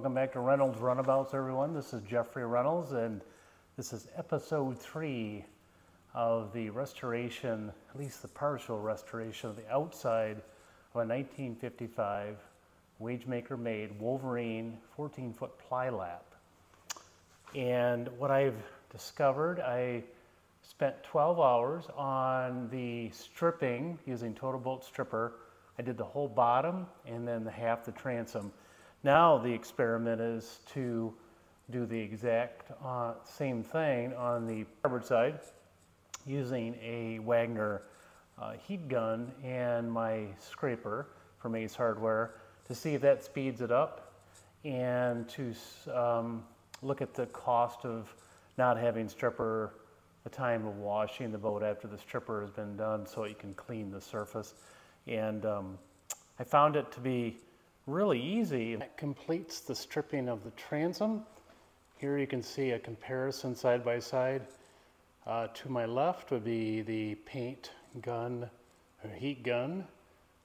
Welcome back to Reynolds Runabouts, everyone. This is Jeffrey Reynolds, and this is episode three of the restoration, at least the partial restoration of the outside of a 1955 Wagemaker made Wolverine 14 foot ply lap. And what I've discovered, I spent 12 hours on the stripping using TotalBoat Stripper. I did the whole bottom and then the half the transom. Now the experiment is to do the exact uh, same thing on the starboard side using a Wagner uh, heat gun and my scraper from Ace Hardware to see if that speeds it up and to um, look at the cost of not having stripper the time of washing the boat after the stripper has been done so you can clean the surface. And um, I found it to be really easy. It completes the stripping of the transom. Here you can see a comparison side by side. Uh, to my left would be the paint gun or heat gun.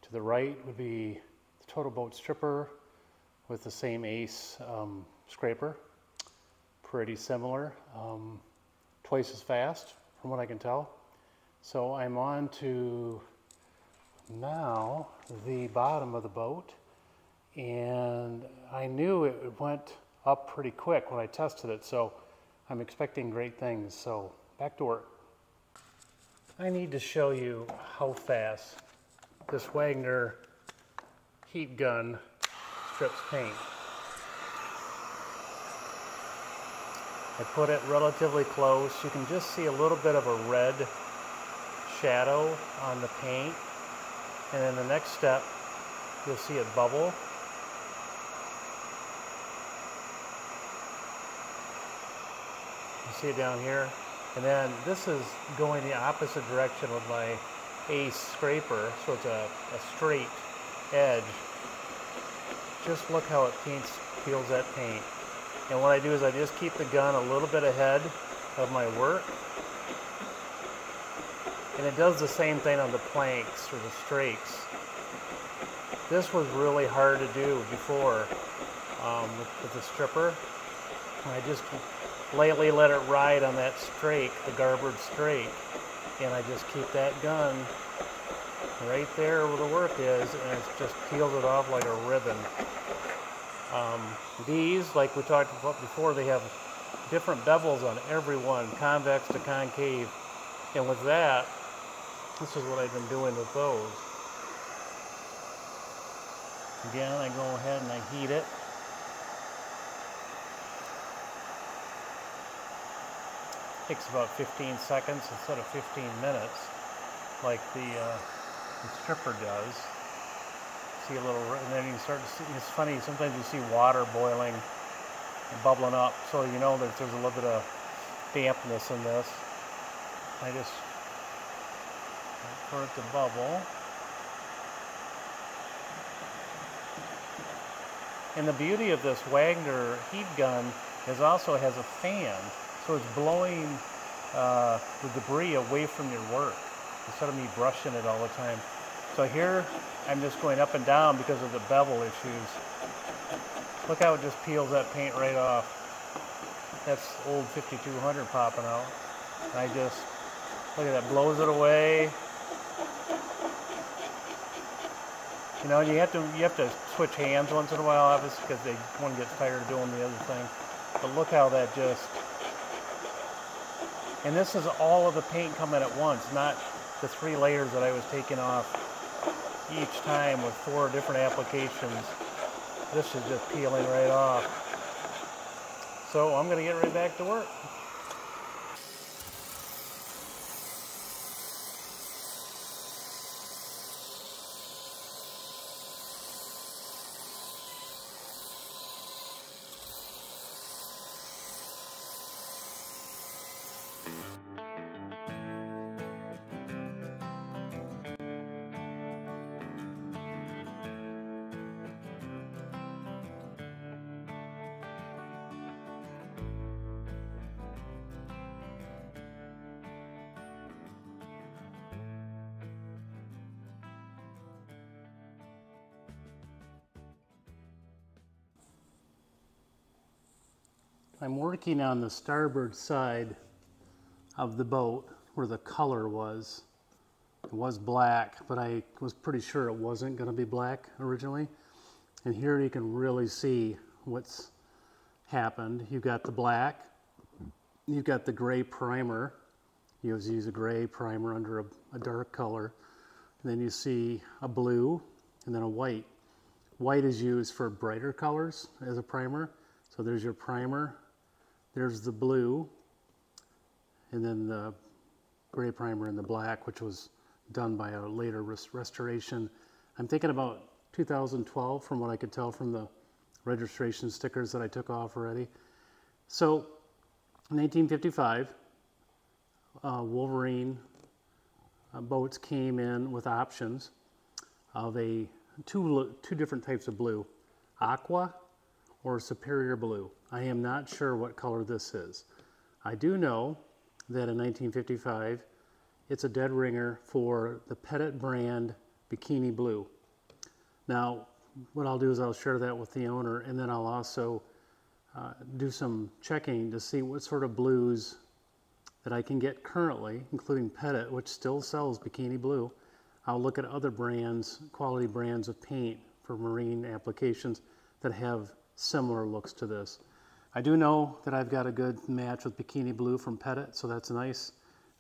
To the right would be the TotalBoat stripper with the same ace um, scraper. Pretty similar, um, twice as fast from what I can tell. So I'm on to now the bottom of the boat and I knew it went up pretty quick when I tested it, so I'm expecting great things. So back to work. I need to show you how fast this Wagner heat gun strips paint. I put it relatively close. You can just see a little bit of a red shadow on the paint. And then the next step, you'll see it bubble see it down here. And then this is going the opposite direction with my ace scraper, so it's a, a straight edge. Just look how it paints, peels that paint. And what I do is I just keep the gun a little bit ahead of my work. And it does the same thing on the planks or the strakes. This was really hard to do before um, with, with the stripper. I just lately let it ride on that strake, the garboard strake, and I just keep that gun right there where the work is, and it just peels it off like a ribbon. Um, these, like we talked about before, they have different bevels on every one, convex to concave, and with that, this is what I've been doing with those. Again, I go ahead and I heat it. Takes about 15 seconds instead of 15 minutes, like the, uh, the stripper does. See a little, and then you start to see, it's funny, sometimes you see water boiling and bubbling up, so you know that there's a little bit of dampness in this. I just for it to bubble. And the beauty of this Wagner heat gun is also has a fan. So it's blowing uh, the debris away from your work instead of me brushing it all the time. So here I'm just going up and down because of the bevel issues. Look how it just peels that paint right off. That's old 5200 popping out. And I just, look at that, blows it away. You know, you have to you have to switch hands once in a while, obviously, because they one gets tired of doing the other thing. But look how that just and this is all of the paint coming at once, not the three layers that I was taking off each time with four different applications. This is just peeling right off. So I'm going to get right back to work. I'm working on the starboard side of the boat where the color was. It was black, but I was pretty sure it wasn't going to be black originally. And here you can really see what's happened. You've got the black, you've got the gray primer. You always use a gray primer under a, a dark color. And then you see a blue and then a white. White is used for brighter colors as a primer. So there's your primer, there's the blue, and then the gray primer and the black, which was done by a later res restoration. I'm thinking about 2012 from what I could tell from the registration stickers that I took off already. So 1955, uh, Wolverine uh, boats came in with options of a two, two different types of blue, aqua or superior blue. I am not sure what color this is. I do know that in 1955, it's a dead ringer for the Pettit brand Bikini Blue. Now, what I'll do is I'll share that with the owner and then I'll also uh, do some checking to see what sort of blues that I can get currently, including Pettit, which still sells Bikini Blue. I'll look at other brands, quality brands of paint for marine applications that have similar looks to this. I do know that I've got a good match with Bikini Blue from Pettit, so that's nice.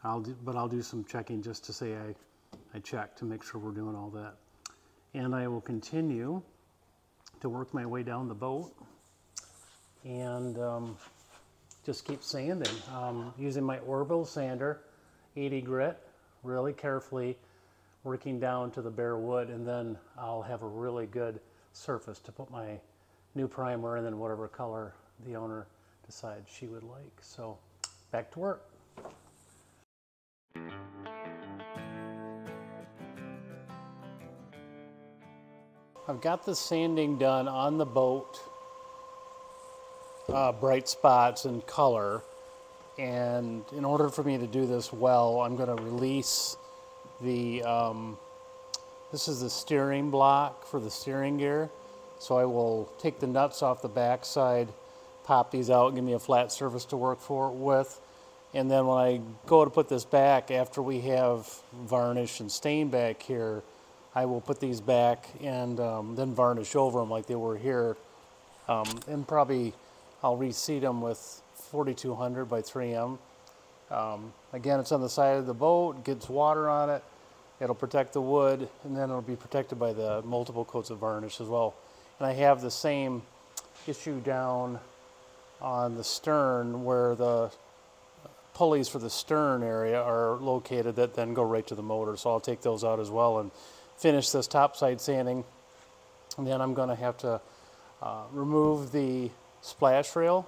I'll do, but I'll do some checking just to say I, I checked to make sure we're doing all that. And I will continue to work my way down the boat and um, just keep sanding. Um, using my Orbital sander, 80 grit, really carefully working down to the bare wood and then I'll have a really good surface to put my new primer and then whatever color the owner decides she would like. So back to work. I've got the sanding done on the boat, uh, bright spots and color. And in order for me to do this well, I'm going to release the, um, this is the steering block for the steering gear. So I will take the nuts off the back side, pop these out, give me a flat surface to work for with. And then when I go to put this back, after we have varnish and stain back here, I will put these back and um, then varnish over them like they were here. Um, and probably I'll reseat them with 4200 by 3M. Um, again, it's on the side of the boat, gets water on it. It'll protect the wood, and then it'll be protected by the multiple coats of varnish as well. And I have the same issue down on the stern where the pulleys for the stern area are located that then go right to the motor. So I'll take those out as well and finish this topside sanding. And then I'm going to have to uh, remove the splash rail.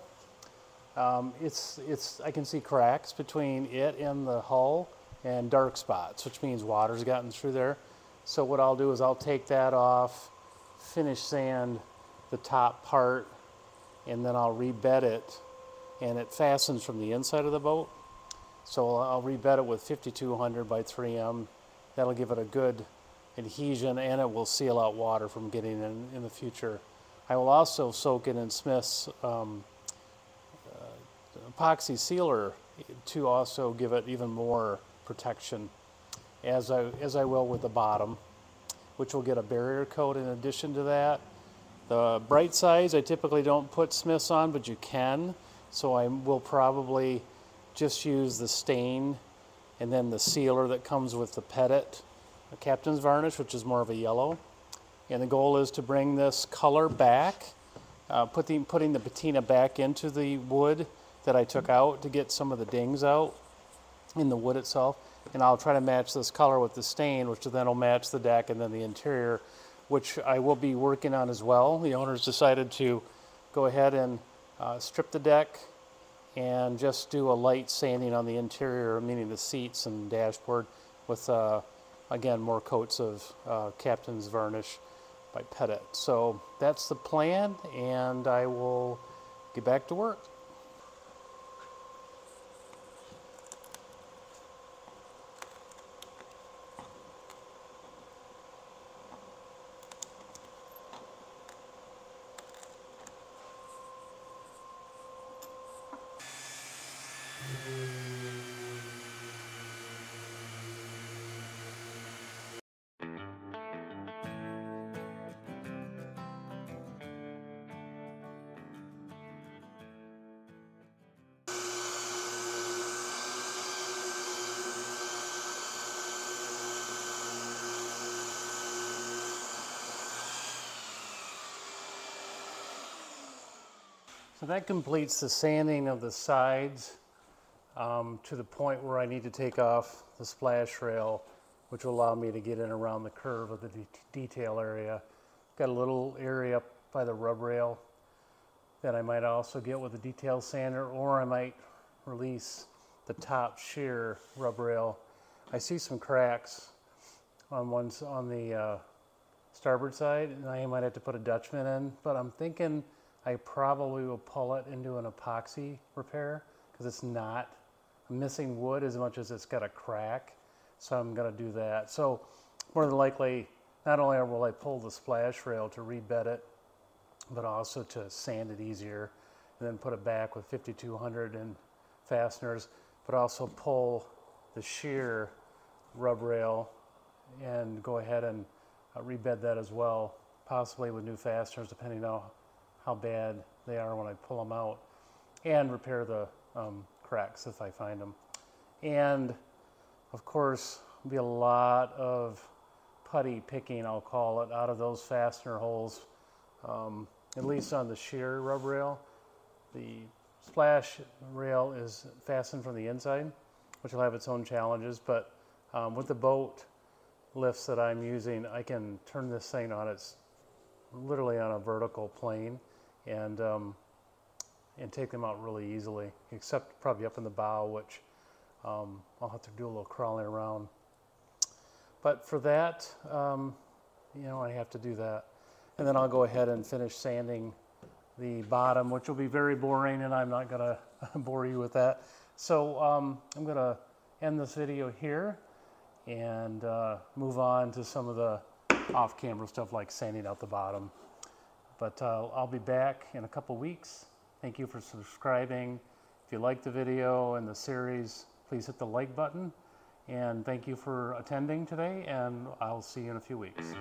Um, it's, it's, I can see cracks between it and the hull and dark spots, which means water's gotten through there. So what I'll do is I'll take that off, finish sand the top part, and then I'll rebed it, and it fastens from the inside of the boat. So I'll rebed it with 5200 by 3M. That'll give it a good adhesion and it will seal out water from getting in in the future. I will also soak it in Smith's um, uh, epoxy sealer to also give it even more protection as I, as I will with the bottom, which will get a barrier coat in addition to that. The bright sides I typically don't put Smiths on, but you can. So I will probably just use the stain and then the sealer that comes with the Pettit a captain's varnish, which is more of a yellow. And the goal is to bring this color back, uh, putting the patina back into the wood that I took out to get some of the dings out in the wood itself. And I'll try to match this color with the stain, which then will match the deck and then the interior, which I will be working on as well. The owners decided to go ahead and uh, strip the deck and just do a light sanding on the interior, meaning the seats and dashboard with uh, again, more coats of uh, Captain's Varnish by Pettit. So that's the plan, and I will get back to work. So that completes the sanding of the sides um, to the point where I need to take off the splash rail, which will allow me to get in around the curve of the de- detail area. Got a little area up by the rub rail that I might also get with a detail sander, or I might release the top shear rub rail. I see some cracks on one's on the uh, starboard side, and I might have to put a Dutchman in, but I'm thinking I probably will pull it into an epoxy repair because it's not missing wood as much as it's got a crack. So I'm going to do that. So more than likely, not only will I pull the splash rail to rebed it, but also to sand it easier and then put it back with 5200 and fasteners, but also pull the shear rub rail and go ahead and uh, rebed that as well, possibly with new fasteners, depending on how bad they are when I pull them out, and repair the um, cracks if I find them. And of course, be a lot of putty picking, I'll call it, out of those fastener holes, um, at least on the shear rub rail. The splash rail is fastened from the inside, which will have its own challenges, but um, with the boat lifts that I'm using, I can turn this thing on its literally on a vertical plane and um, and take them out really easily, except probably up in the bow, which um, I'll have to do a little crawling around. But for that, um, you know, I have to do that. And then I'll go ahead and finish sanding the bottom, which will be very boring, and I'm not going to bore you with that. So um, I'm going to end this video here and uh, move on to some of the off-camera stuff like sanding out the bottom. But uh, I'll be back in a couple weeks. Thank you for subscribing. If you like the video and the series, please hit the like button. And thank you for attending today, and I'll see you in a few weeks.